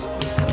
just